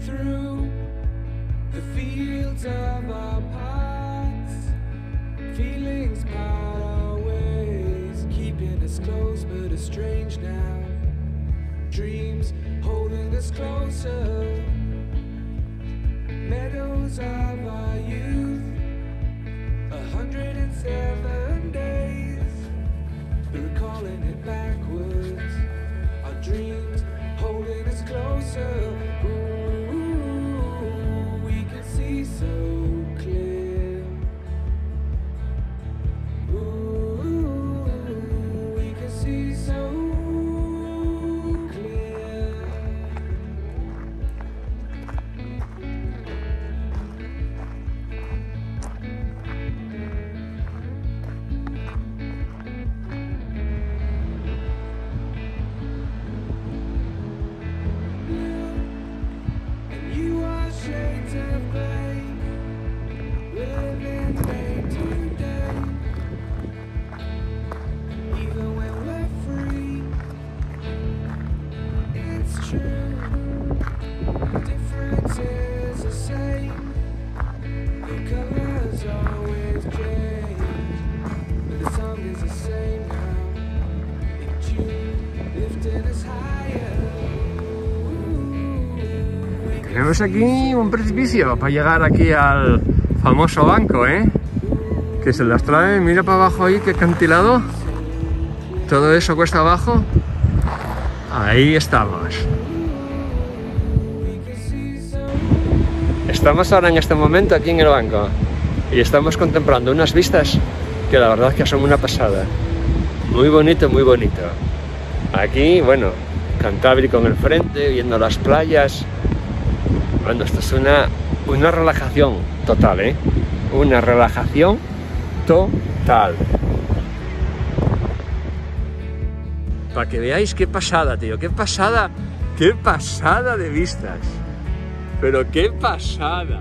through the fields of our past. Feelings part our ways, keeping us close but estranged now. Dreams holding us closer. Meadows of Tenemos aquí un precipicio para llegar aquí al famoso banco, ¿eh? Que se las trae, mira para abajo ahí, qué acantilado. Todo eso cuesta abajo. Ahí estamos. Estamos ahora en este momento aquí en el banco y estamos contemplando unas vistas que la verdad que son una pasada. Muy bonito, muy bonito. Aquí, bueno, Cantábrico en el frente, viendo las playas. Bueno, esto es una, una relajación total, ¿eh? Una relajación total. Para que veáis qué pasada, tío, qué pasada, qué pasada de vistas. Pero qué pasada.